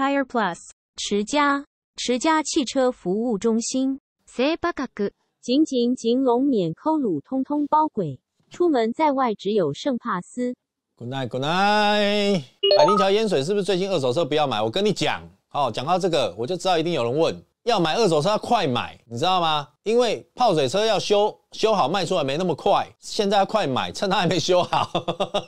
Tire Plus，持家，持家汽车服务中心。セバカク、紧紧紧龙免抠乳，通通包鬼。出门在外，只有圣帕斯。 Good night, Good night。百灵桥烟水是不是最近二手车不要买？我跟你讲，好、讲到这个，我就知道一定有人问，要买二手车要快买，你知道吗？因为泡水车要修 修好卖出来没那么快，现在要快买，趁它还没修好。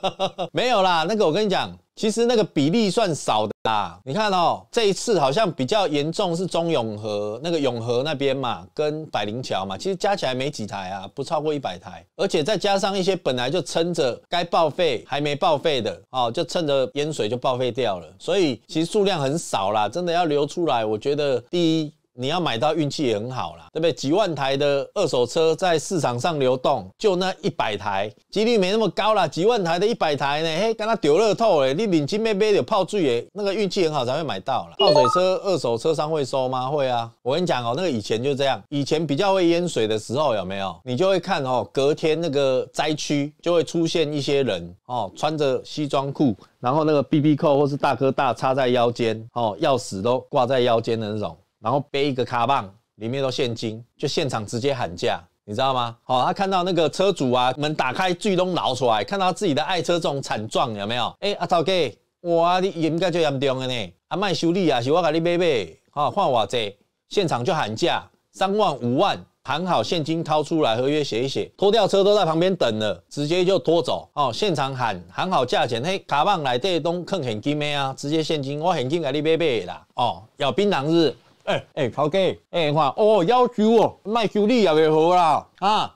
没有啦，那个我跟你讲，其实那个比例算少的啦。你看哦，这一次好像比较严重是中永和那个永和那边嘛，跟百灵桥嘛，其实加起来没几台啊，不超过一百台，而且再加上一些本来就撑着该报废还没报废的哦，就趁着淹水就报废掉了，所以其实数量很少啦，真的要流出来，我觉得第一。你要买到运气也很好啦，对不对？几万台的二手车在市场上流动，就那一百台，几率没那么高啦。几万台的一百台呢？嘿，跟他丢乐透嘞！你领金杯杯有泡醉耶，那个运气很好才会买到啦。泡水车二手车商会收吗？会啊。我跟你讲哦，那个以前就这样，以前比较会淹水的时候有没有？你就会看哦，隔天那个灾区就会出现一些人哦，穿着西装裤，然后那个 BB 扣或是大哥大插在腰间，哦，钥匙都挂在腰间的那种。然后背一个卡棒，里面都现金，就现场直接喊价，你知道吗？好、他看到那个车主啊，门打开，最都捞出来，看到自己的爱车这种惨状，有没有？哎、阿头哥，哇，你应该就严重的呢，啊，卖修理啊，是我给你买买，好、换我这，现场就喊价，三万五万。喊好现金掏出来，合约写一写，拖吊车都在旁边等了，直接就拖走哦。现场喊喊好价钱，嘿，卡棒来这东坑现金的啊，直接现金，我现金给你买买啦。哦，要槟榔日。哎、哎，头家，哎、看哦，要求哦，卖修理也袂好啦，啊，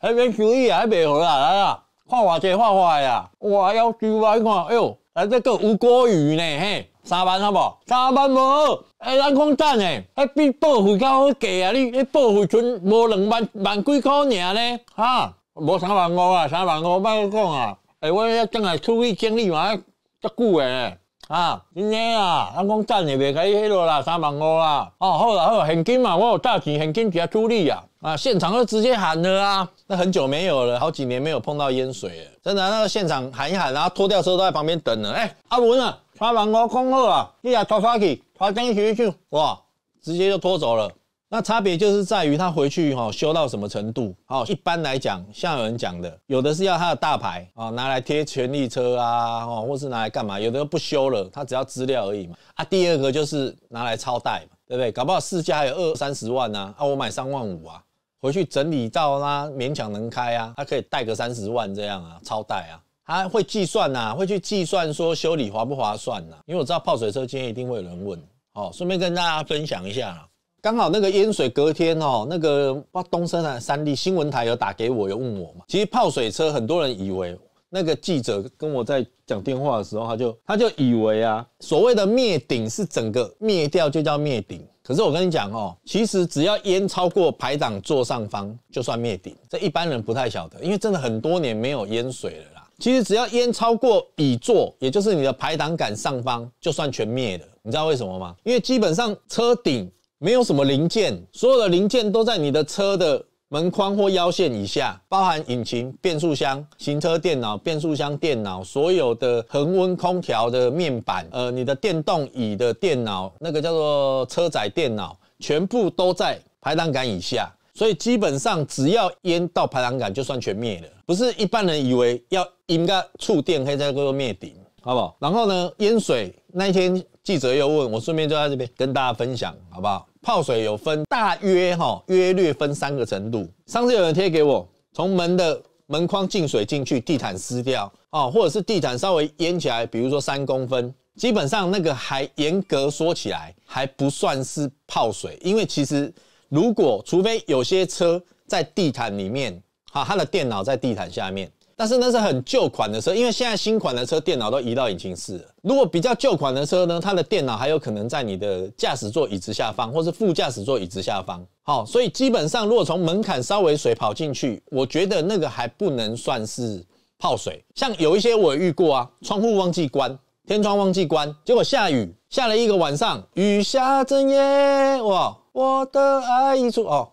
迄边修理也袂好啦，来啦，看偌济画画呀，哇，要求啊，你看，哎呦，来这个吴国语呢，嘿，三万好无？三万无好，哎、咱讲赞诶，迄比保费较好价啊，你迄保费存无两万万几箍尔呢，哈，无三万五啊，三万五莫讲啊，哎、我要将来处理经理嘛，足久诶。啊，今天啊，阿公赚也袂开迄落啦，三万五啦。哦，好啦好啦，现金嘛，我有大钱，现金直接处理啊。啊，现场就直接喊了啊。那很久没有了，好几年没有碰到淹水了，真的、那个现场喊一喊，然后拖吊车都在旁边等了。哎、阿文啊，三万五讲好啊，你也拖出去，拖进去去，哇，直接就拖走了。那差别就是在于他回去哈、修到什么程度。好、一般来讲，像有人讲的，有的是要他的大牌啊、拿来贴权力车啊，哦，或是拿来干嘛？有的不修了，他只要资料而已嘛。啊，第二个就是拿来超贷嘛，对不对？搞不好市价还有二三十万啊，啊，我买三万五啊，回去整理到啦勉强能开啊，他可以贷个三十万这样啊，超贷啊。他会计算呐、会去计算说修理划不划算呐、因为我知道泡水车今天一定会有人问，哦，顺便跟大家分享一下啦。刚好那个淹水隔天哦，那个不知道东升还是三立新闻台有打给我，有问我嘛。其实泡水车很多人以为那个记者跟我在讲电话的时候，他就他就以为啊，所谓的灭顶是整个灭掉就叫灭顶。可是我跟你讲哦，其实只要淹超过排挡座上方就算灭顶，这一般人不太晓得，因为真的很多年没有淹水了啦。其实只要淹超过乙座，也就是你的排挡杆上方，就算全灭了。你知道为什么吗？因为基本上车顶没有什么零件，所有的零件都在你的车的门框或腰线以下，包含引擎、变速箱、行车电脑、变速箱电脑，所有的恒温空调的面板，呃，你的电动椅的电脑，那个叫做车载电脑，全部都在排挡杆以下。所以基本上只要淹到排挡杆，就算全灭了。不是一般人以为要应该触电可以再做灭顶，好不好？然后呢，淹水那一天记者又问我，顺便就在这边跟大家分享，好不好？泡水有分大约哈，约略分三个程度。上次有人贴给我，从门的门框进水进去，地毯湿掉啊，或者是地毯稍微淹起来，比如说三公分，基本上那个还严格说起来还不算是泡水，因为其实如果除非有些车在地毯里面，好，它的电脑在地毯下面。但是那是很旧款的车，因为现在新款的车电脑都移到引擎室了。如果比较旧款的车呢，它的电脑还有可能在你的驾驶座椅子下方，或是副驾驶座椅子下方。好，所以基本上如果从门槛稍微水跑进去，我觉得那个还不能算是泡水。像有一些我遇过啊，窗户忘记关，天窗忘记关，结果下雨，下了一个晚上，雨下整夜，哇，我的爱溢出哦，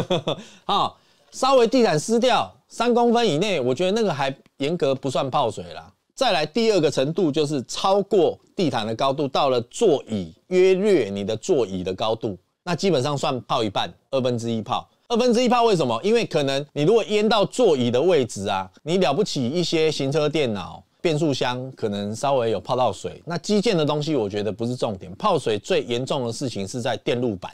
好，稍微地毯湿掉三公分以内，我觉得那个还严格不算泡水啦。再来第二个程度就是超过地毯的高度，到了座椅约略你的座椅的高度，那基本上算泡一半，二分之一泡。二分之一泡为什么？因为可能你如果淹到座椅的位置啊，你了不起一些行车电脑、变速箱可能稍微有泡到水。那基建的东西我觉得不是重点，泡水最严重的事情是在电路板、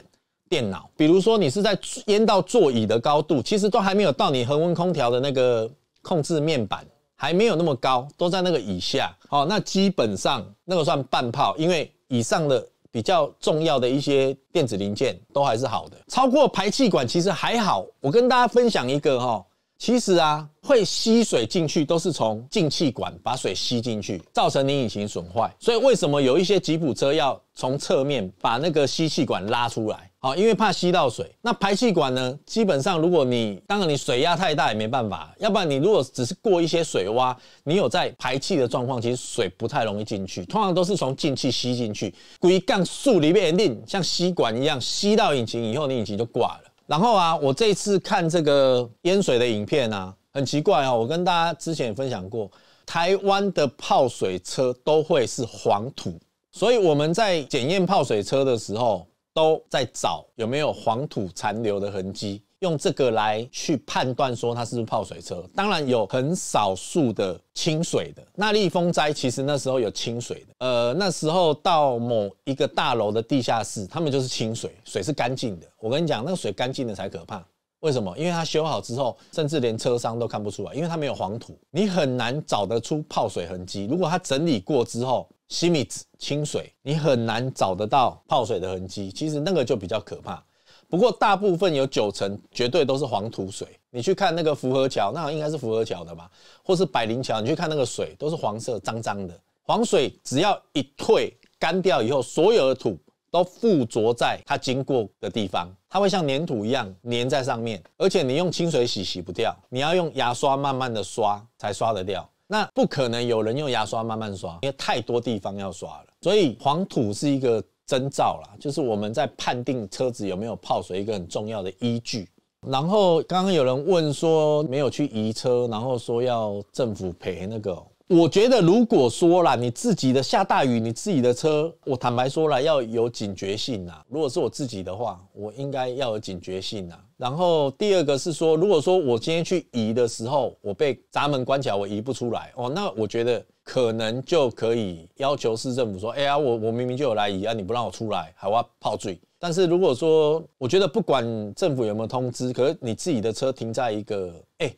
电脑。比如说你是在淹到座椅的高度，其实都还没有到你恒温空调的那个控制面板，还没有那么高，都在那个以下。好，那基本上那个算半泡，因为以上的。比较重要的一些电子零件都还是好的，超过排气管其实还好。我跟大家分享一个哈，其实啊会吸水进去都是从进气管把水吸进去，造成你引擎损坏。所以为什么有一些吉普车要从侧面把那个吸气管拉出来？好，因为怕吸到水。那排气管呢？基本上，如果你当然你水压太大也没办法。要不然你如果只是过一些水洼，你有在排气的状况，其实水不太容易进去。通常都是从进气吸进去，硅杠树里面定像吸管一样吸到引擎以后，你引擎就挂了。然后啊，我这一次看这个淹水的影片啊，很奇怪哦。我跟大家之前也分享过，台湾的泡水车都会是黄土，所以我们在检验泡水车的时候。都在找有没有黄土残留的痕迹，用这个来去判断说它是不是泡水车。当然有很少数的清水的，那立丰斋其实那时候有清水的。呃，那时候到某一个大楼的地下室，他们就是清水，水是干净的。我跟你讲，那个水干净的才可怕。为什么？因为它修好之后，甚至连车商都看不出来，因为它没有黄土，你很难找得出泡水痕迹。如果它整理过之后，西米子清水，你很难找得到泡水的痕迹。其实那个就比较可怕。不过大部分有九成绝对都是黄土水。你去看那个福和桥，那应该是福和桥的吧？或是百灵桥，你去看那个水都是黄色，脏脏的。黄水只要一退干掉以后，所有的土。都附着在它经过的地方，它会像粘土一样粘在上面，而且你用清水洗洗不掉，你要用牙刷慢慢的刷才刷得掉。那不可能有人用牙刷慢慢刷，因为太多地方要刷了。所以黄土是一个征兆啦，就是我们在判定车子有没有泡水一个很重要的依据。然后刚刚有人问说没有去移车，然后说要政府赔那个。我觉得，如果说啦，你自己的下大雨，你自己的车，我坦白说了，要有警觉性呐。如果是我自己的话，我应该要有警觉性呐。然后第二个是说，如果说我今天去移的时候，我被闸门关起来，我移不出来哦，那我觉得可能就可以要求市政府说，哎呀，我我明明就有来移啊，你不让我出来，还要泡罪。但是如果说，我觉得不管政府有没有通知，可是你自己的车停在一个，哎。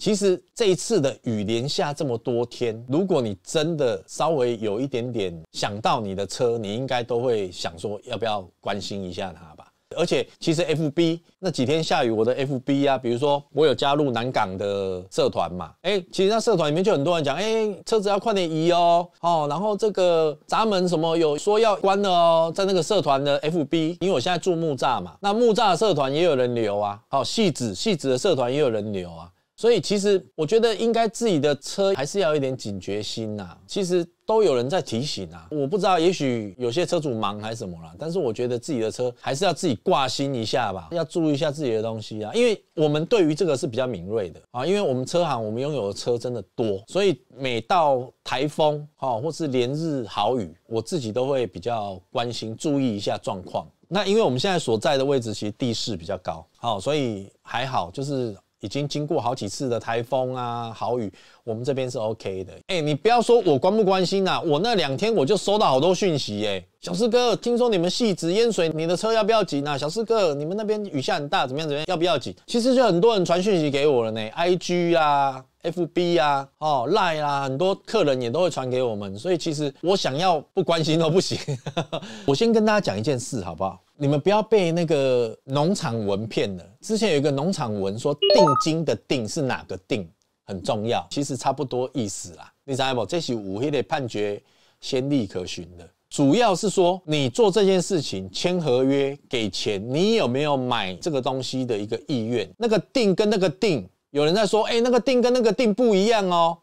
其实这一次的雨连下这么多天，如果你真的稍微有一点点想到你的车，你应该都会想说要不要关心一下它吧。而且其实 F B 那几天下雨，我的 F B 啊，比如说我有加入南港的社团嘛，哎，其实那社团里面就很多人讲，哎，车子要快点移哦，哦，然后这个闸门什么有说要关了哦，在那个社团的 F B，因为我现在住木栅嘛，那木栅社团也有人留啊，好，戏子戏子的社团也有人留啊。所以其实我觉得应该自己的车还是要有一点警觉心呐。其实都有人在提醒啊，我不知道，也许有些车主忙还是什么了。但是我觉得自己的车还是要自己挂心一下吧，要注意一下自己的东西啊。因为我们对于这个是比较敏锐的啊，因为我们车行我们拥有的车真的多，所以每到台风哈或是连日豪雨，我自己都会比较关心，注意一下状况。那因为我们现在所在的位置其实地势比较高，好，所以还好，就是。已经经过好几次的台风啊，豪雨，我们这边是 OK 的。哎，你不要说我关不关心呐，我那两天我就收到好多讯息。哎，小四哥，听说你们细直淹水，你的车要不要紧啊？小四哥，你们那边雨下很大，怎么样？怎么样？要不要紧？其实就很多人传讯息给我了呢，IG 啊。F B 啊，哦赖啦，很多客人也都会传给我们，所以其实我想要不关心都不行。我先跟大家讲一件事，好不好？你们不要被那个农场文骗了。之前有一个农场文说定金的定是哪个定很重要，其实差不多意思啦。你知道不？这是五黑的判决先例可循的，主要是说你做这件事情签合约给钱，你有没有买这个东西的一个意愿？那个定跟那个定。有人在说，哎，那个定跟那个定不一样哦。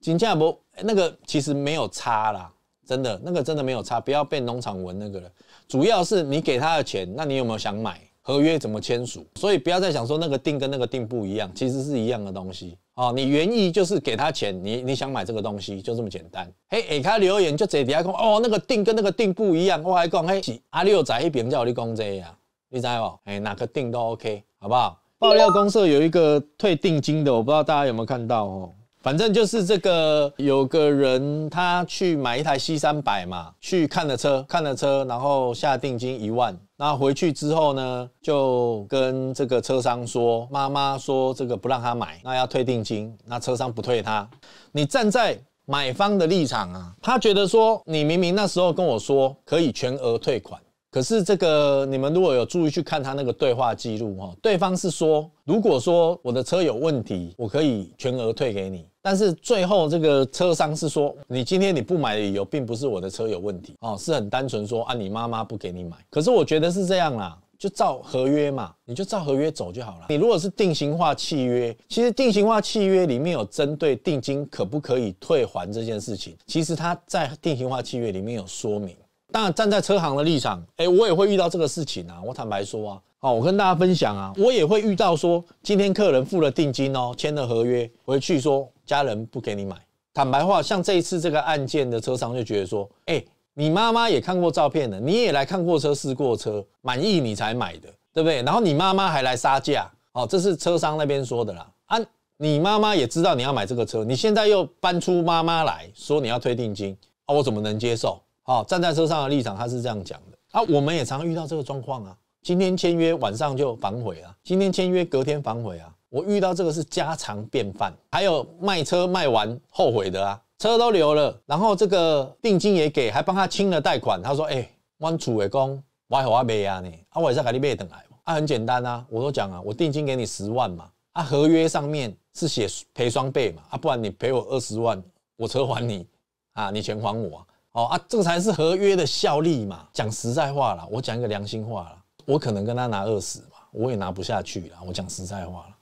金价不，那个其实没有差啦，真的，那个真的没有差。不要被农场文那个了。主要是你给他的钱，那你有没有想买？合约怎么签署，所以不要再想说那个定跟那个定不一样，其实是一样的东西哦。你原意就是给他钱，你你想买这个东西就这么简单。嘿，给他留言就直接底下讲哦，那个定跟那个定不一样，我还讲嘿阿六仔一边叫你讲这样，你知不？哎，哪个定都 OK，好不好？爆料公社有一个退定金的，我不知道大家有没有看到哦。反正就是这个，有个人他去买一台 C 三百嘛，去看了车，看了车，然后下定金一万，那回去之后呢，就跟这个车商说，妈妈说这个不让他买，那要退定金，那车商不退他。你站在买方的立场啊，他觉得说，你明明那时候跟我说可以全额退款。可是这个，你们如果有注意去看他那个对话记录哈，对方是说，如果说我的车有问题，我可以全额退给你。但是最后这个车商是说，你今天你不买的理由，并不是我的车有问题哦，是很单纯说啊，你妈妈不给你买。可是我觉得是这样啦，就照合约嘛，你就照合约走就好了。你如果是定型化契约，其实定型化契约里面有针对定金可不可以退还这件事情，其实它在定型化契约里面有说明。当然，站在车行的立场，哎，我也会遇到这个事情啊。我坦白说啊，哦，我跟大家分享啊，我也会遇到说，今天客人付了定金哦，签了合约，回去说家人不给你买。坦白话，像这一次这个案件的车商就觉得说，哎，你妈妈也看过照片的，你也来看过车试过车，满意你才买的，对不对？然后你妈妈还来杀价，哦，这是车商那边说的啦。啊，你妈妈也知道你要买这个车，你现在又搬出妈妈来说你要退定金，啊，我怎么能接受？哦，站在车上的立场，他是这样讲的啊。我们也常遇到这个状况啊。今天签约，晚上就反悔啊。今天签约，隔天反悔啊。我遇到这个是家常便饭。还有卖车卖完后悔的啊，车都留了，然后这个定金也给，还帮他清了贷款。他说：“哎，我储的工，我还我卖啊呢，啊，我也是给你卖等来。啊，很简单啊，我都讲啊，我定金给你十万嘛，啊，合约上面是写赔双倍嘛，啊，不然你赔我二十万，我车还你啊，你钱还我。”哦啊，这个才是合约的效力嘛。讲实在话啦，我讲一个良心话了，我可能跟他拿二十嘛，我也拿不下去了。我讲实在话了，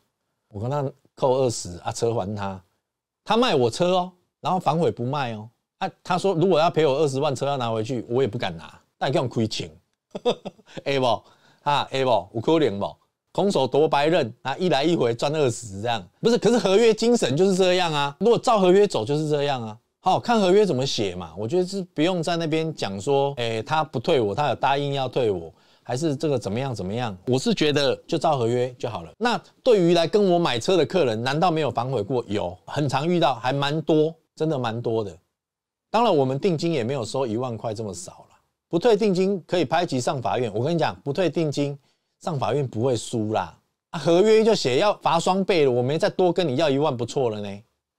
我跟他扣二十啊，车还他，他卖我车哦，然后反悔不卖哦。啊，他说如果要赔我二十万，车要拿回去，我也不敢拿，但叫亏钱。A 不啊？A 不？有可能不？空手夺白刃啊，一来一回赚二十这样，不是？可是合约精神就是这样啊。如果照合约走就是这样啊。好看合约怎么写嘛？我觉得是不用在那边讲说，哎，他不退我，他有答应要退我，还是这个怎么样怎么样？我是觉得就照合约就好了。那对于来跟我买车的客人，难道没有反悔过？有，很常遇到，还蛮多，真的蛮多的。当然，我们定金也没有收一万块这么少了。不退定金可以拍级上法院。我跟你讲，不退定金上法院不会输啦。啊，合约就写要罚双倍了，我没再多跟你要一万，不错了呢。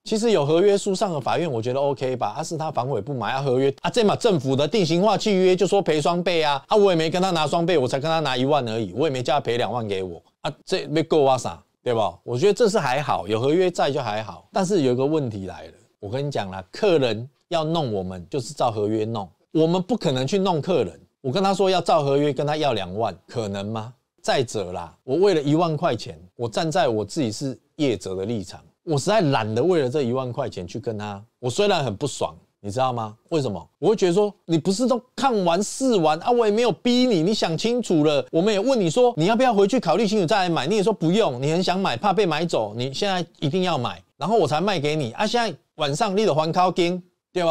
其实有合约书上的法院，我觉得 OK 吧。啊，是他反悔不买啊，合约啊，这嘛政府的定型化契约就说赔双倍啊，啊，我也没跟他拿双倍，我才跟他拿一万而已，我也没叫他赔两万给我啊，这没够啊啥，对吧？我觉得这是还好，有合约在就还好。但是有一个问题来了，我跟你讲了，客人要弄我们就是照合约弄，我们不可能去弄客人。我跟他说要照合约跟他要两万，可能吗？再者啦，我为了一万块钱，我站在我自己是业者的立场。我实在懒得为了这一万块钱去跟他。我虽然很不爽，你知道吗？为什么？我会觉得说，你不是都看完试完啊？我也没有逼你，你想清楚了。我们也问你说，你要不要回去考虑清楚再来买？你也说不用，你很想买，怕被买走，你现在一定要买，然后我才卖给你啊！现在晚上你的还靠金，对不？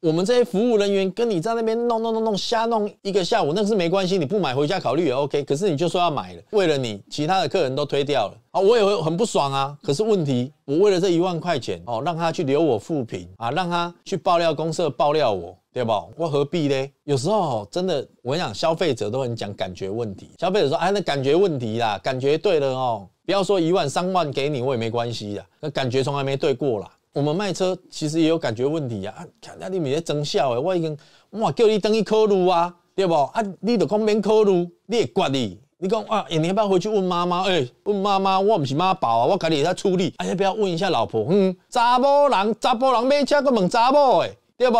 我们这些服务人员跟你在那边弄弄弄弄瞎弄一个下午，那是没关系，你不买回家考虑也 OK。可是你就说要买了，为了你，其他的客人都推掉了啊，我也会很不爽啊。可是问题，我为了这一万块钱哦，让他去留我负评啊，让他去爆料公社爆料我，对不？我何必呢？有时候真的，我跟你讲，消费者都很讲感觉问题。消费者说，哎，那感觉问题啦，感觉对了哦，不要说一万三万给你，我也没关系呀。那感觉从来没对过啦。我们卖车其实也有感觉问题啊！啊，看你咪在争笑诶，我已经哇叫你等于考虑啊，对不？啊，你都讲免考虑，你会怪你。你讲啊，你要不要回去问妈妈？哎，问妈妈，我不是妈宝啊，我家己在处理。啊，要不要问一下老婆？嗯，查某人，查甫人买车，个问查某诶，对不？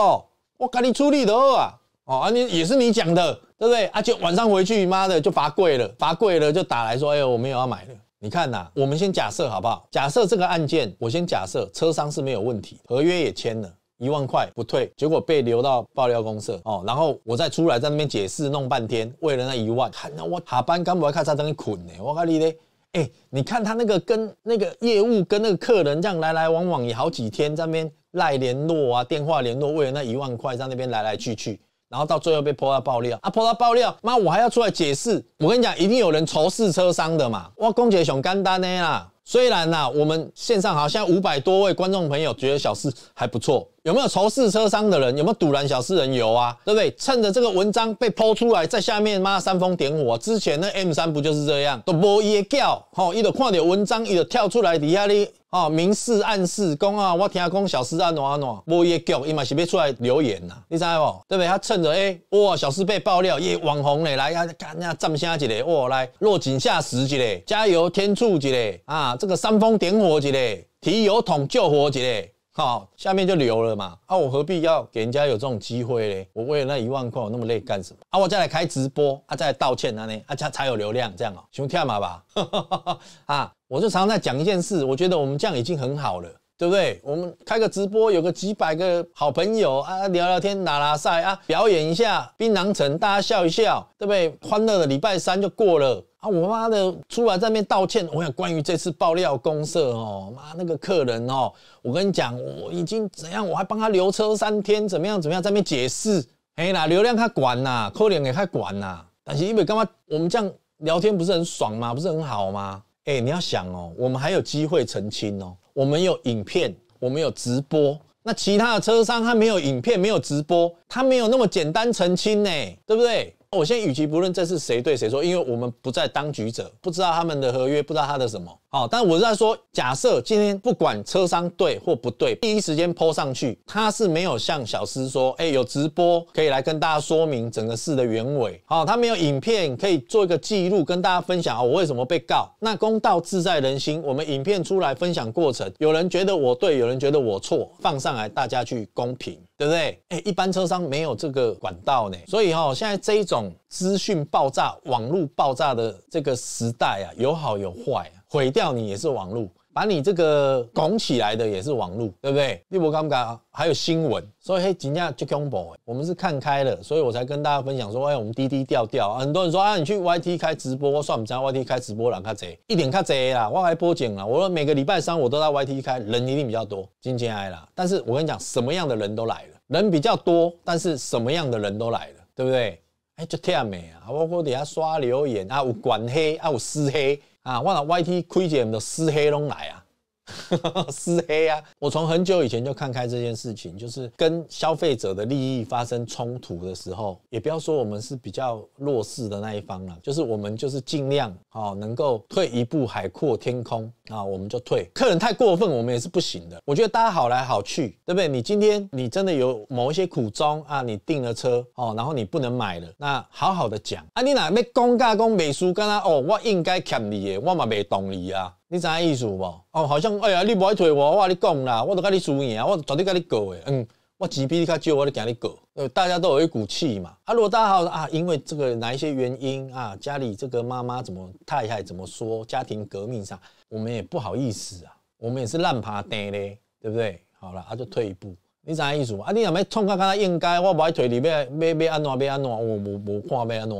我家己处理就好啊。哦，啊，你也是你讲的，对不对？啊，就晚上回去，妈的就罚跪了，罚跪了就打来说，哎，我没有要买的。你看呐，我们先假设好不好？假设这个案件，我先假设车商是没有问题，合约也签了，一万块不退，结果被留到爆料公社哦，然后我再出来在那边解释弄半天，为了那一万，看那我下班刚不要看他等于捆呢，我跟你嘞，哎，你看他那个跟那个业务跟那个客人这样来来往往也好几天，在那边赖联络啊，电话联络，为了那一万块在那边来来去去。然后到最后被泼到爆料啊，泼到爆料，妈，我还要出来解释。我跟你讲，一定有人仇视车商的嘛。哇，公姐熊干单的啦。虽然呐，我们线上好像五百多位观众朋友觉得小四还不错，有没有仇视车商的人？有没有堵拦小四人有啊？对不对？趁着这个文章被抛出来，在下面妈煽风点火。之前那 M 三不就是这样，都无耶叫，吼，伊就看到文章，伊就跳出来底下哩。哦，明示暗示讲啊，我听讲小四安怎安怎，无伊叫，伊嘛是要出来留言呐，你知不？对不对？他趁着哎，哇，小四被爆料，耶，网红嘞，来呀，干呀，站下一个，哇，来落井下石一个，加油添醋一个，啊，这个煽风点火之类，提油桶救火之类。好，下面就流了嘛。啊，我何必要给人家有这种机会嘞？我为了那一万块，我那么累干什么？啊，我再来开直播，啊，再来道歉，那呢？啊，才才有流量，这样哦，熊跳嘛吧？啊，我就常常在讲一件事，我觉得我们这样已经很好了，对不对？我们开个直播，有个几百个好朋友啊，聊聊天，打打赛啊，表演一下槟榔城，大家笑一笑，对不对？欢乐的礼拜三就过了。啊！我妈的出来在那边道歉。我想关于这次爆料公社哦，妈那个客人哦，我跟你讲，我已经怎样，我还帮他留车三天，怎么样怎么样，在那边解释。哎啦，流量他管呐，扣脸也他管呐。但是因为干嘛我们这样聊天不是很爽吗？不是很好吗？哎，你要想哦，我们还有机会澄清哦，我们有影片，我们有直播。那其他的车商他没有影片，没有直播，他没有那么简单澄清呢，对不对？我现在与其不论这是谁对谁错，因为我们不在当局者，不知道他们的合约，不知道他的什么。好，但我是在说，假设今天不管车商对或不对，第一时间抛上去，他是没有像小司说，哎，有直播可以来跟大家说明整个事的原委。好，他没有影片可以做一个记录，跟大家分享啊我为什么被告。那公道自在人心，我们影片出来分享过程，有人觉得我对，有人觉得我错，放上来大家去公平。对不对？哎，一般车商没有这个管道呢，所以哈，现在这一种资讯爆炸、网络爆炸的这个时代啊，有好有坏，毁掉你也是网络。把你这个拱起来的也是网络，对不对？立博刚刚还有新闻，所以嘿，今天就恐怖，我们是看开了，所以我才跟大家分享说，哎，我们低低调调。很多人说啊，你去 YT 开直播，算我们家 YT 开直播人较贼，一点较贼啦，我还播景了。我说每个礼拜三我都在 YT 开，人一定比较多，金钱爱啦。但是我跟你讲，什么样的人都来了，人比较多，但是什么样的人都来了，对不对？哎，就忝美啊，我我底下刷留言啊，有管黑啊，有私黑。啊，我那 YT 亏钱的私黑拢来啊，私黑啊！我从很久以前就看开这件事情，就是跟消费者的利益发生冲突的时候，也不要说我们是比较弱势的那一方了，就是我们就是尽量啊，能够退一步海阔天空啊，我们就退。客人太过分，我们也是不行的。我觉得大家好来好去，对不对？你今天你真的有某一些苦衷啊，你订了车哦，然后你不能买了，那好好的讲啊，你哪要讲价讲美书，跟他哦，我应该欠你的，我嘛没动你啊。你知影意思无？哦，好像哎呀，你不爱退我，我跟你讲啦，我都跟你输赢啊，我绝对跟你告的。嗯，我钱比你较少，我都跟你过。呃，大家都有一股气嘛。啊，如果大家好啊，因为这个哪一些原因啊，家里这个妈妈怎么太太怎么说，家庭革命上，我们也不好意思啊，我们也是烂爬蛋嘞，对不对？好了，啊就退一步。你知影意思无？啊，你若要冲到敢若应该，我不爱退你，要要要安怎？要安怎？我无无看要安怎？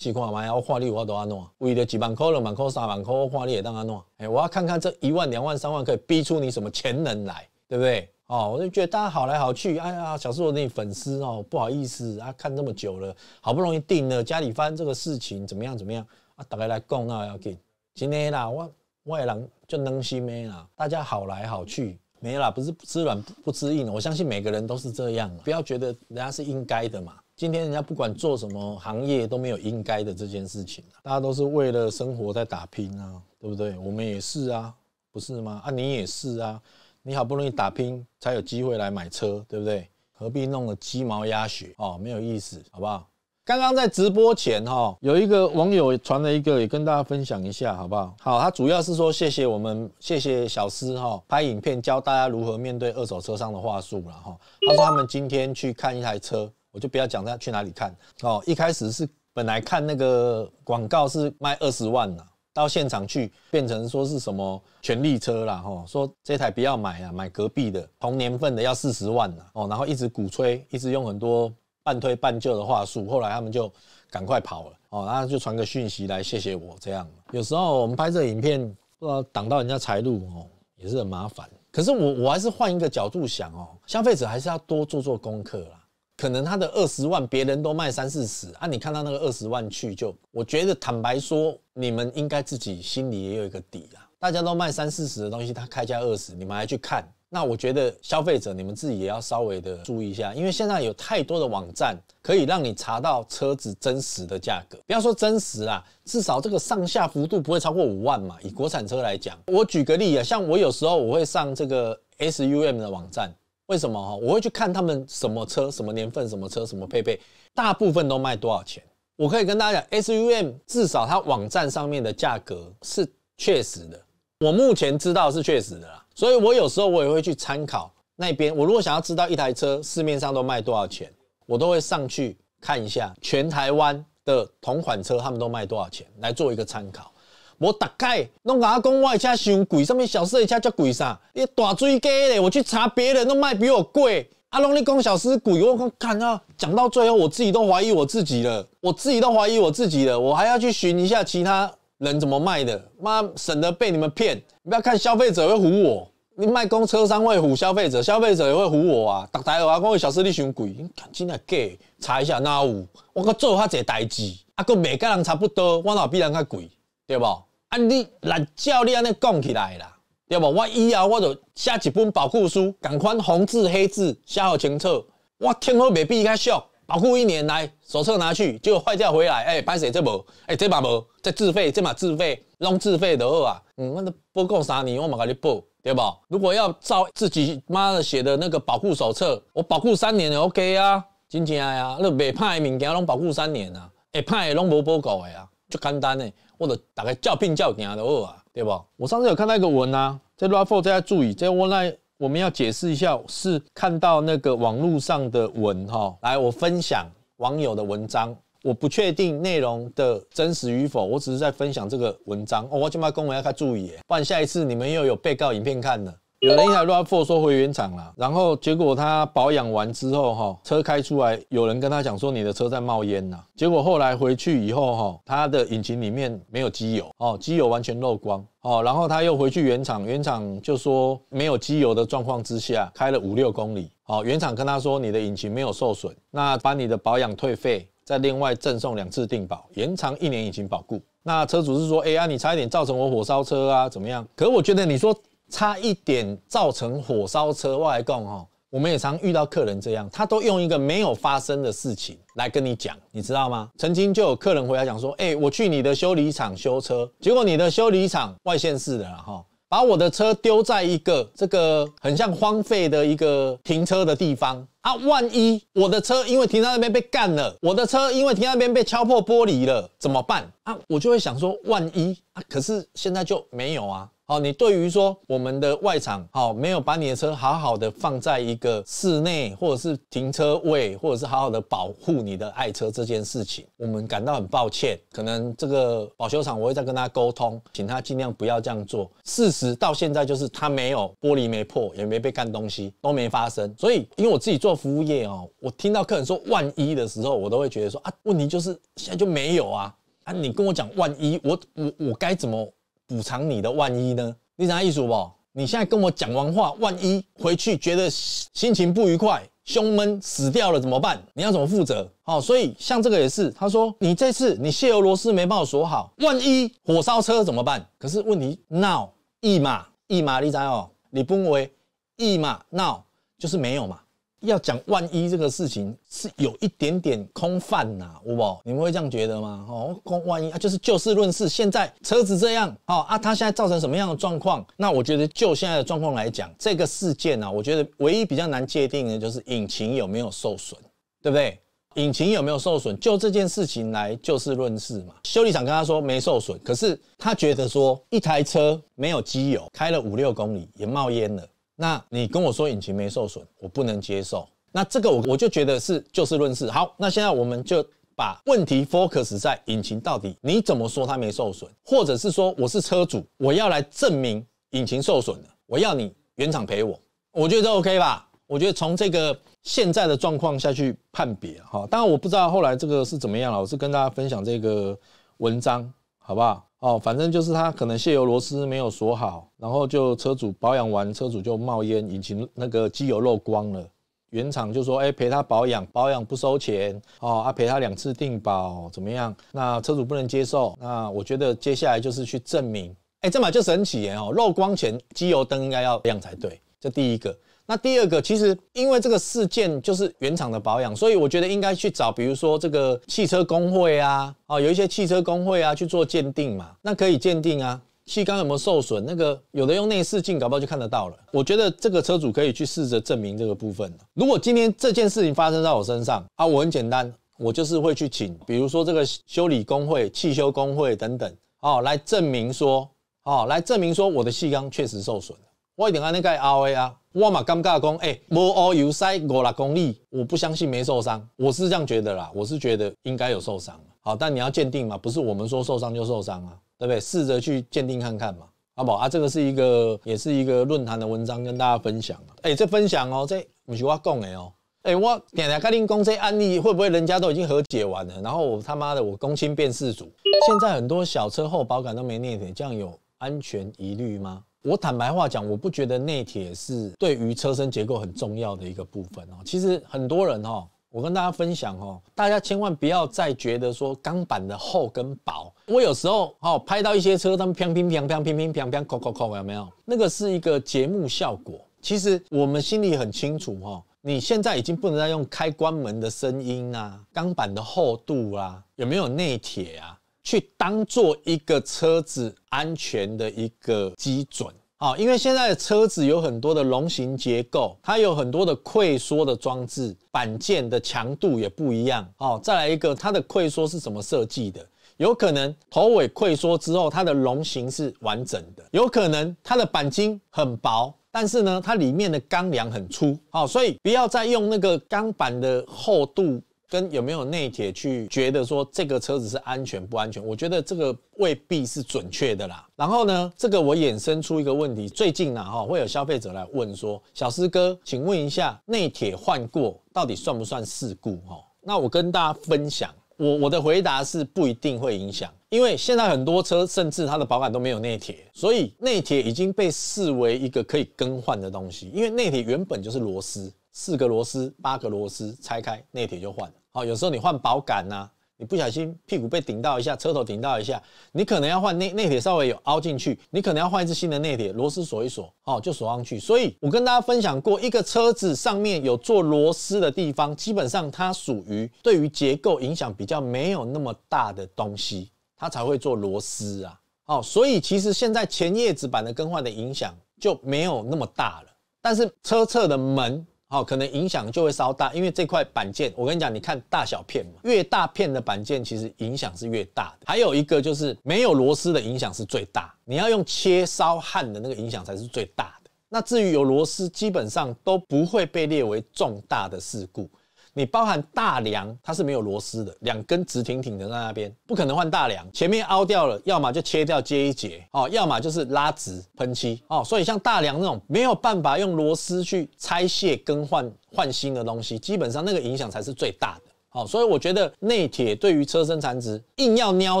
试看卖啊！我看你我都安怎？为了几万块、两万块、三万块，我看你也当安怎？哎，我要看看这一万、两万、三万可以逼出你什么潜能来，对不对？哦，我就觉得大家好来好去，哎呀，小师我你粉丝哦，不好意思啊，看这么久了，好不容易定了，家里发生这个事情，怎么样怎么样啊？大家来讲那要紧，今天啦，我外人就能心没啦，大家好来好去，没啦，不是吃软不吃硬，我相信每个人都是这样，不要觉得人家是应该的嘛。今天人家不管做什么行业都没有应该的这件事情，大家都是为了生活在打拼啊，对不对？我们也是啊，不是吗？啊，你也是啊，你好不容易打拼才有机会来买车，对不对？何必弄得鸡毛鸭血哦？没有意思，好不好？刚刚在直播前哈，有一个网友传了一个，也跟大家分享一下，好不好？好，他主要是说谢谢我们，谢谢小司哈，拍影片教大家如何面对二手车商的话术了哈。他说他们今天去看一台车。我就不要讲他去哪里看哦。一开始是本来看那个广告是卖二十万呢，到现场去变成说是什么权力车啦，吼，说这台不要买啊，买隔壁的同年份的要四十万呢，哦，然后一直鼓吹，一直用很多半推半就的话术，后来他们就赶快跑了，哦，然后就传个讯息来谢谢我这样。有时候我们拍这影片，不知道挡到人家财路哦，也是很麻烦。可是我我还是换一个角度想哦，消费者还是要多做做功课啦。可能他的二十万别人都卖三四十啊，你看到那个二十万去就，我觉得坦白说，你们应该自己心里也有一个底啊。大家都卖三四十的东西，他开价二十，你们还去看，那我觉得消费者你们自己也要稍微的注意一下，因为现在有太多的网站可以让你查到车子真实的价格。不要说真实啦，至少这个上下幅度不会超过五万嘛。以国产车来讲，我举个例啊，像我有时候我会上这个 SUM 的网站。为什么哈？我会去看他们什么车、什么年份、什么车、什么配备，大部分都卖多少钱？我可以跟大家讲，SUM 至少它网站上面的价格是确实的。我目前知道是确实的啦，所以我有时候我也会去参考那边。我如果想要知道一台车市面上都卖多少钱，我都会上去看一下全台湾的同款车他们都卖多少钱，来做一个参考。我大概拢甲我讲，我的车伤贵，什么小四的车叫贵啥？你大追加嘞！我去查别人都卖比我贵，阿龙你讲小四贵，我讲看啊，讲到最后我自己都怀疑我自己了，我自己都怀疑我自己了，我还要去寻一下其他人怎么卖的，妈省得被你们骗。你不要看消费者会唬我，你卖公车商会唬消费者，消费者也会唬我啊。大台话讲小四你伤贵，你看真的假？查一下哪有？我搁做遐济代志，啊，搁每个人差不多，我哪比人较贵，对不？啊！你来照你安尼讲起来啦，对不？我以后我就写一本保护书，赶快红字黑字写好清楚。我听好未必较俗，保护一年来手册拿去，结果坏掉回来，哎，歹势这无，哎，这嘛无，这自费，这嘛自费，拢自费的好啊。嗯，我都保够三年，我嘛甲你保，对不？如果要照自己妈的写的那个保护手册，我保护三年就 OK 啊，真正啊，那未歹的物件拢保护三年啊，会歹的拢无保固的啊，就简单的。或者大概叫病叫惊的二啊，对不？我上次有看到一个文啊，在 RAV4 大家注意，在我那我们要解释一下，是看到那个网络上的文哈，来我分享网友的文章，我不确定内容的真实与否，我只是在分享这个文章哦，我今把公文要看注意，不然下一次你们又有被告影片看了。有人一台 RAV4 说回原厂了，然后结果他保养完之后哈，车开出来，有人跟他讲说你的车在冒烟呐。结果后来回去以后哈，他的引擎里面没有机油哦，机油完全漏光哦。然后他又回去原厂，原厂就说没有机油的状况之下，开了五六公里哦。原厂跟他说你的引擎没有受损，那把你的保养退费，再另外赠送两次定保，延长一年引擎保固。那车主是说，哎呀，你差一点造成我火烧车啊，怎么样？可我觉得你说。差一点造成火烧车，我来讲哈，我们也常遇到客人这样，他都用一个没有发生的事情来跟你讲，你知道吗？曾经就有客人回来讲说，哎，我去你的修理厂修车，结果你的修理厂外线式的哈，把我的车丢在一个这个很像荒废的一个停车的地方啊，万一我的车因为停在那边被干了，我的车因为停在那边被敲破玻璃了，怎么办啊？我就会想说，万一啊，可是现在就没有啊。好，你对于说我们的外场好没有把你的车好好的放在一个室内，或者是停车位，或者是好好的保护你的爱车这件事情，我们感到很抱歉。可能这个保修厂我会再跟他沟通，请他尽量不要这样做。事实到现在就是他没有玻璃没破，也没被干东西，都没发生。所以因为我自己做服务业哦，我听到客人说万一的时候，我都会觉得说啊，问题就是现在就没有啊啊，你跟我讲万一，我我我该怎么？补偿你的万一呢？你啥意思不？你现在跟我讲完话，万一回去觉得心情不愉快、胸闷、死掉了怎么办？你要怎么负责？好，所以像这个也是，他说你这次你卸油螺丝没帮我锁好，万一火烧车怎么办？可是问题闹一码一码，你知哦？你不为一码闹就是没有嘛。要讲万一这个事情是有一点点空泛呐，好不好？你们会这样觉得吗？哦，空万一啊，就是就事论事。现在车子这样，哦啊，它现在造成什么样的状况？那我觉得就现在的状况来讲，这个事件呢，我觉得唯一比较难界定的就是引擎有没有受损，对不对？引擎有没有受损？就这件事情来就事论事嘛。修理厂跟他说没受损，可是他觉得说一台车没有机油，开了五六公里也冒烟了。那你跟我说引擎没受损，我不能接受。那这个我我就觉得是就事论事。好，那现在我们就把问题 focus 在引擎到底你怎么说它没受损，或者是说我是车主，我要来证明引擎受损了，我要你原厂赔我，我觉得 OK 吧？我觉得从这个现在的状况下去判别，哈，当然我不知道后来这个是怎么样了，我是跟大家分享这个文章，好不好？哦，反正就是他可能卸油螺丝没有锁好，然后就车主保养完，车主就冒烟，引擎那个机油漏光了。原厂就说，哎，赔他保养，保养不收钱，哦，啊，赔他两次定保，怎么样？那车主不能接受，那我觉得接下来就是去证明，哎，这嘛就神奇，哦，漏光前机油灯应该要亮才对，这第一个。那第二个，其实因为这个事件就是原厂的保养，所以我觉得应该去找，比如说这个汽车工会啊，哦，有一些汽车工会啊去做鉴定嘛，那可以鉴定啊，气缸有没有受损，那个有的用内视镜，搞不好就看得到了。我觉得这个车主可以去试着证明这个部分如果今天这件事情发生在我身上啊，我很简单，我就是会去请，比如说这个修理工会、汽修工会等等，哦，来证明说，哦，来证明说我的气缸确实受损。我一定按那个 R A 啊，我嘛尴尬讲，哎，无乌油塞五六公里，我不相信没受伤，我是这样觉得啦，我是觉得应该有受伤。好，但你要鉴定嘛，不是我们说受伤就受伤啊，对不对？试着去鉴定看看嘛，好不好啊？这个是一个，也是一个论坛的文章，跟大家分享啊。哎，这分享哦，这不是我讲的哦。哎，我点来跟您讲这案例，会不会人家都已经和解完了？然后我他妈的，我公亲变事主，现在很多小车后保杆都没内铁，这样有安全疑虑吗？我坦白话讲，我不觉得内铁是对于车身结构很重要的一个部分哦。其实很多人哈，我跟大家分享哦，大家千万不要再觉得说钢板的厚跟薄。我有时候哦拍到一些车，他们砰砰砰砰砰砰砰砰扣扣扣，有没有？那个是一个节目效果。其实我们心里很清楚哈，你现在已经不能再用开关门的声音啊，钢板的厚度啊，有没有内铁啊？去当做一个车子安全的一个基准啊，因为现在的车子有很多的龙形结构，它有很多的溃缩的装置，板件的强度也不一样哦。再来一个，它的溃缩是怎么设计的？有可能头尾溃缩之后，它的龙形是完整的；有可能它的钣金很薄，但是呢，它里面的钢梁很粗。好，所以不要再用那个钢板的厚度。跟有没有内铁去觉得说这个车子是安全不安全？我觉得这个未必是准确的啦。然后呢，这个我衍生出一个问题，最近呢哈会有消费者来问说，小师哥，请问一下内铁换过到底算不算事故？哈，那我跟大家分享，我我的回答是不一定会影响，因为现在很多车甚至它的保杆都没有内铁，所以内铁已经被视为一个可以更换的东西，因为内铁原本就是螺丝，四个螺丝八个螺丝拆开内铁就换了。好，有时候你换保杆呐，你不小心屁股被顶到一下，车头顶到一下，你可能要换内内铁，稍微有凹进去，你可能要换一支新的内铁，螺丝锁一锁，哦，就锁上去。所以我跟大家分享过，一个车子上面有做螺丝的地方，基本上它属于对于结构影响比较没有那么大的东西，它才会做螺丝啊。哦，所以其实现在前叶子板的更换的影响就没有那么大了，但是车侧的门。好，可能影响就会稍大，因为这块板件，我跟你讲，你看大小片嘛，越大片的板件，其实影响是越大的。还有一个就是没有螺丝的影响是最大，你要用切烧焊的那个影响才是最大的。那至于有螺丝，基本上都不会被列为重大的事故。你包含大梁，它是没有螺丝的，两根直挺挺的在那边，不可能换大梁。前面凹掉了，要么就切掉接一节，哦，要么就是拉直喷漆，哦，所以像大梁那种没有办法用螺丝去拆卸更换换新的东西，基本上那个影响才是最大的。好，所以我觉得内铁对于车身残值硬要瞄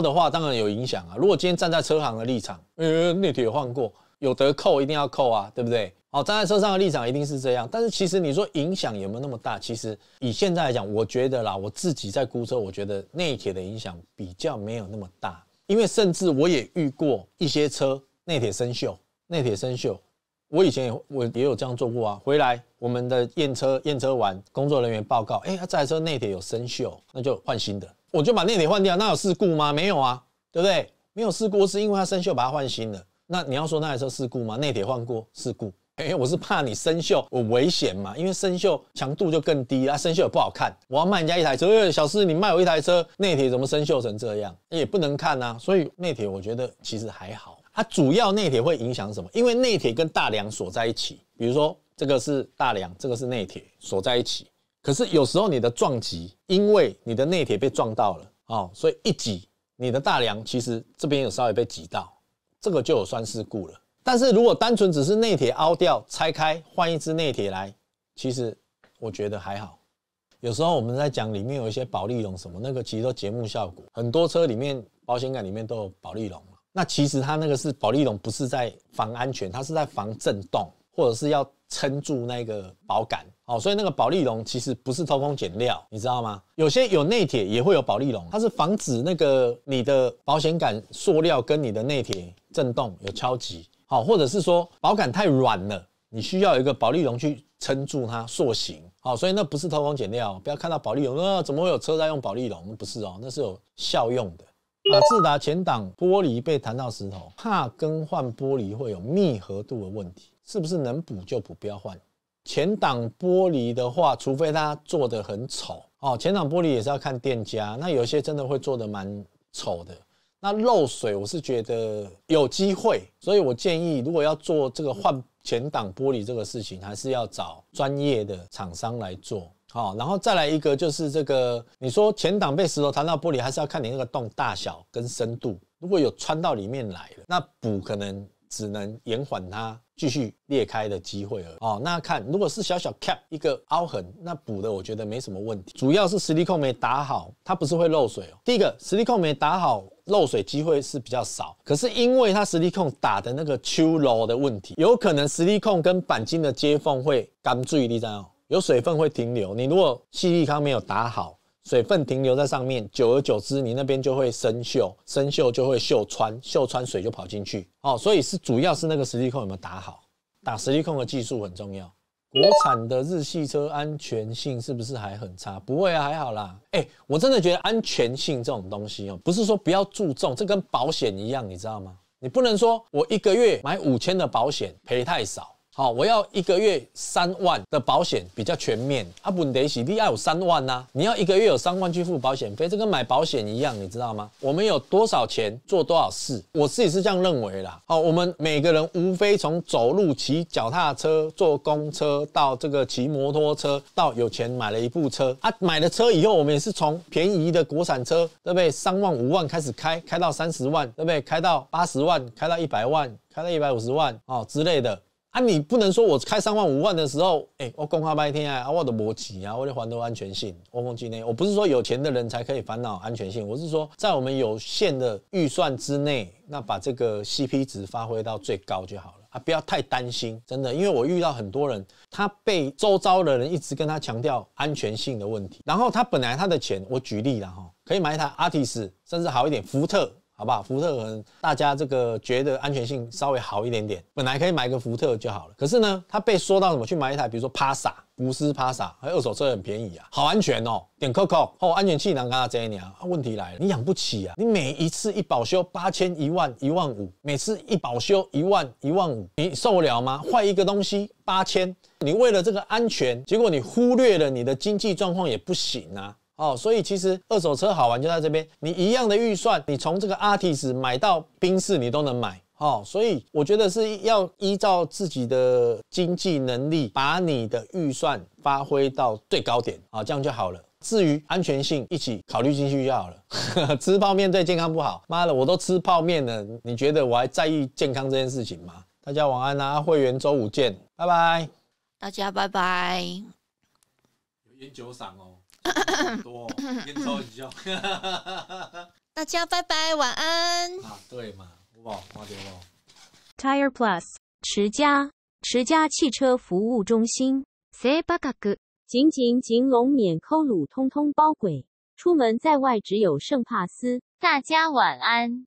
的话，当然有影响啊。如果今天站在车行的立场，呃，内铁换过，有得扣一定要扣啊，对不对？好，站在车上的立场一定是这样，但是其实你说影响有没有那么大？其实以现在来讲，我觉得啦，我自己在估车，我觉得内铁的影响比较没有那么大，因为甚至我也遇过一些车内铁生锈，内铁生锈，我以前也我也有这样做过啊。回来我们的验车验车完，工作人员报告，哎，这台车内铁有生锈，那就换新的，我就把内铁换掉，那有事故吗？没有啊，对不对？没有事故是因为它生锈，把它换新的。那你要说那台车事故吗？内铁换过事故。哎，我是怕你生锈，我危险嘛？因为生锈强度就更低啊，生锈也不好看。我要卖人家一台车，小师你卖我一台车，内铁怎么生锈成这样？也不能看啊。所以内铁我觉得其实还好。它主要内铁会影响什么？因为内铁跟大梁锁在一起，比如说这个是大梁，这个是内铁锁在一起。可是有时候你的撞击，因为你的内铁被撞到了哦，所以一挤，你的大梁其实这边有稍微被挤到，这个就有算事故了。但是如果单纯只是内铁凹掉、拆开换一支内铁来，其实我觉得还好。有时候我们在讲里面有一些保利龙什么，那个其实都节目效果。很多车里面保险杆里面都有保利龙那其实它那个是保利龙，不是在防安全，它是在防震动，或者是要撑住那个保杆。哦，所以那个保利龙其实不是偷工减料，你知道吗？有些有内铁也会有保利龙，它是防止那个你的保险杆塑料跟你的内铁震动有敲击，好，或者是说保杆太软了，你需要一个保利龙去撑住它塑形，好，所以那不是偷工减料，不要看到保利龙，呃，怎么会有车在用保利龙？不是哦，那是有效用的。马自达前挡玻璃被弹到石头，怕更换玻璃会有密合度的问题，是不是能补就补，不要换？前挡玻璃的话，除非它做的很丑哦。前挡玻璃也是要看店家，那有些真的会做的蛮丑的。那漏水，我是觉得有机会，所以我建议，如果要做这个换前挡玻璃这个事情，还是要找专业的厂商来做。好，然后再来一个就是这个，你说前挡被石头弹到玻璃，还是要看你那个洞大小跟深度。如果有穿到里面来了，那补可能。只能延缓它继续裂开的机会了哦。那看如果是小小 cap 一个凹痕，那补的我觉得没什么问题。主要是实力控没打好，它不是会漏水哦。第一个实力控没打好，漏水机会是比较少。可是因为它实力控打的那个秋楼的问题，有可能实力控跟钣金的接缝会干注意力在哦，有水分会停留。你如果细力康没有打好。水分停留在上面，久而久之，你那边就会生锈，生锈就会锈穿，锈穿水就跑进去。哦，所以是主要是那个实力控有没有打好，打实力控的技术很重要。国产的日系车安全性是不是还很差？不会啊，还好啦。哎，我真的觉得安全性这种东西哦，不是说不要注重，这跟保险一样，你知道吗？你不能说我一个月买五千的保险赔太少。好，我要一个月三万的保险比较全面。啊，本得是你要有三万呐，你要一个月有三万去付保险费，这跟买保险一样，你知道吗？我们有多少钱做多少事，我自己是这样认为啦。好，我们每个人无非从走路、骑脚踏车、坐公车到这个骑摩托车，到有钱买了一部车啊，买了车以后，我们也是从便宜的国产车，对不对？三万、五万开始开，开到三十万，对不对？开到八十万，开到一百万，开到一百五十万哦之类的。啊，你不能说我开三万五万的时候，哎，我公开白天啊，我的摩骑啊，我的环都安全性，我忘记内，我不是说有钱的人才可以烦恼安全性，我是说在我们有限的预算之内，那把这个 CP 值发挥到最高就好了啊，不要太担心，真的，因为我遇到很多人，他被周遭的人一直跟他强调安全性的问题，然后他本来他的钱，我举例了哈，可以买一台 Artis，甚至好一点福特。好不好？福特可能大家这个觉得安全性稍微好一点点，本来可以买个福特就好了。可是呢，他被说到什么去买一台，比如说帕萨、福斯帕萨，还二手车很便宜啊，好安全哦。点 Coco 哦，安全气囊刚刚这一年啊，问题来了，你养不起啊！你每一次一保修八千一万一万五，每次一保修一万一万五，你受得了吗？坏一个东西八千，你为了这个安全，结果你忽略了你的经济状况也不行啊。哦，所以其实二手车好玩就在这边，你一样的预算，你从这个 Artis 买到宾士，你都能买。哦，所以我觉得是要依照自己的经济能力，把你的预算发挥到最高点啊，这样就好了。至于安全性，一起考虑进去就好了。吃泡面对健康不好，妈的，我都吃泡面了，你觉得我还在意健康这件事情吗？大家晚安啊，会员周五见，拜拜。大家拜拜。有烟酒嗓哦。多烟抽一下，大家拜拜，晚安。啊，对嘛，好不好？花掉哦。Tire Plus 持家持家汽车服务中心。谁巴嘎个，紧紧紧龙免扣鲁通通包鬼，出门在外只有圣帕斯。大家晚安。